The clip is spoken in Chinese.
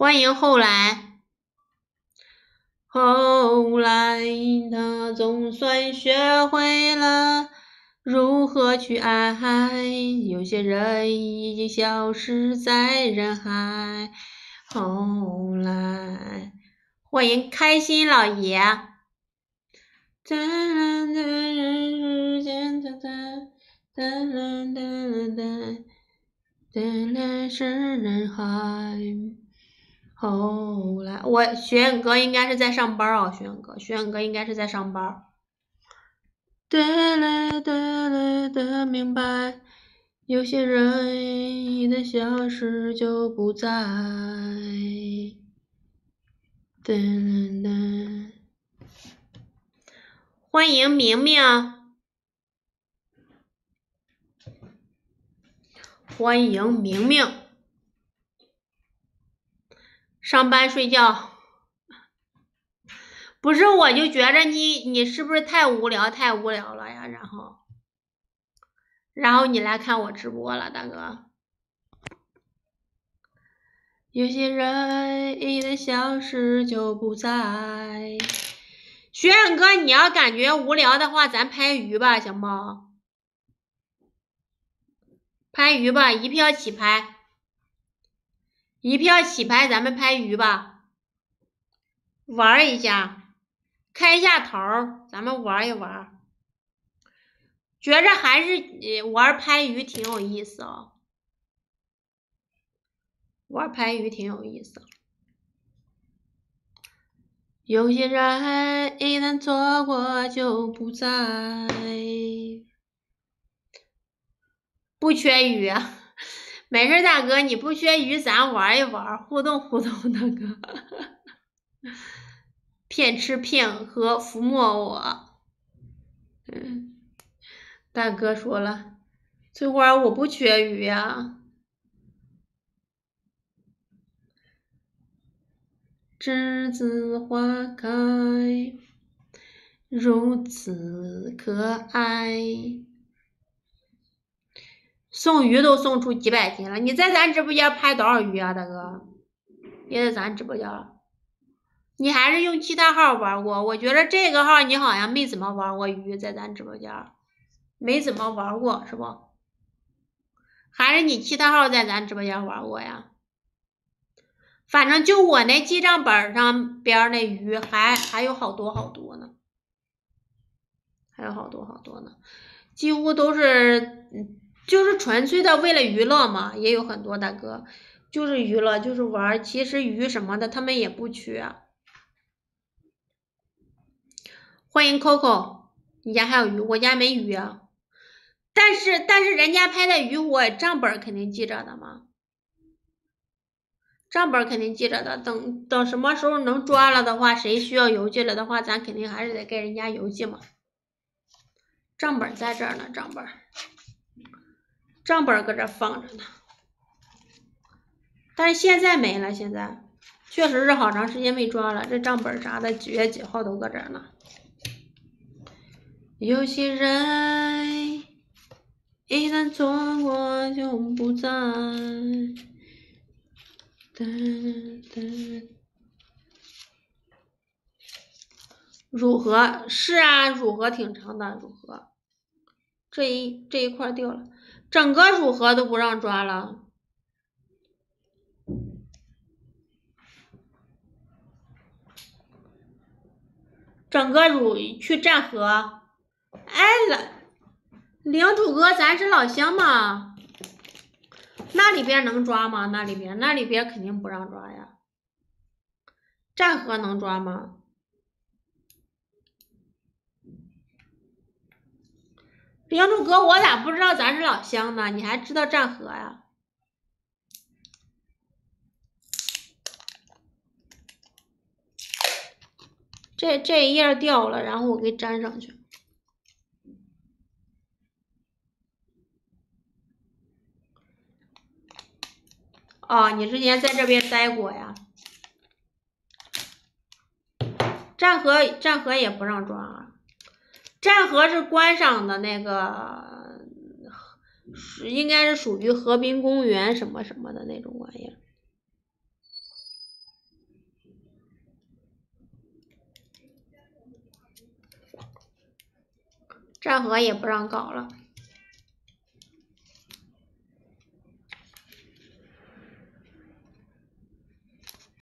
欢迎后来。后来他总算学会了如何去爱，有些人已经消失在人海。后来，欢迎开心老爷。哒啦哒人世间哒哒哒啦哒哒哒啦是人海。后来，我学院哥应该是在上班啊，学院哥，学院哥应该是在上班。哒啦哒啦哒，明白。有些人一旦消失就不在。哒啦哒。欢迎明明，欢迎明明。上班睡觉，不是我就觉着你你是不是太无聊太无聊了呀？然后，然后你来看我直播了，大哥。有些人一旦消失就不在。学院哥，你要感觉无聊的话，咱拍鱼吧，行不？拍鱼吧，一票起拍。一票起拍，咱们拍鱼吧，玩一下，开一下头，咱们玩一玩。觉着还是玩拍鱼挺有意思哦，玩拍鱼挺有意思。有些人一旦错过就不再，不缺鱼。没事，大哥，你不缺鱼，咱玩一玩，互动互动，大哥。骗吃骗喝，抚摸我。嗯，大哥说了，翠花我不缺鱼呀。栀子花开，如此可爱。送鱼都送出几百斤了，你在咱直播间拍多少鱼啊，大哥？也在咱直播间，你还是用其他号玩过？我觉得这个号你好像没怎么玩过鱼，在咱直播间没怎么玩过，是不？还是你其他号在咱直播间玩过呀？反正就我那记账本上边那鱼还还有好多好多呢，还有好多好多呢，几乎都是嗯。就是纯粹的为了娱乐嘛，也有很多大哥，就是娱乐，就是玩。其实鱼什么的他们也不缺。欢迎 Coco，你家还有鱼？我家没鱼啊。但是但是人家拍的鱼我账本肯定记着的嘛，账本肯定记着的。等等什么时候能抓了的话，谁需要邮寄了的话，咱肯定还是得给人家邮寄嘛。账本在这儿呢，账本。账本搁这放着呢，但是现在没了。现在确实是好长时间没抓了，这账本啥的几月几号都搁这呢。有些人一旦错过就不再。乳盒是啊，乳盒挺长的，乳盒这一这一块掉了。整个汝河都不让抓了，整个乳去占河。哎了，领主哥，咱是老乡嘛？那里边能抓吗？那里边，那里边肯定不让抓呀。占河能抓吗？领主哥，我咋不知道咱是老乡呢？你还知道战河呀？这这一页掉了，然后我给粘上去。哦，你之前在这边待过呀？战河战河也不让抓啊。战河是观赏的那个，应该是属于河滨公园什么什么的那种玩意儿。战河也不让搞了。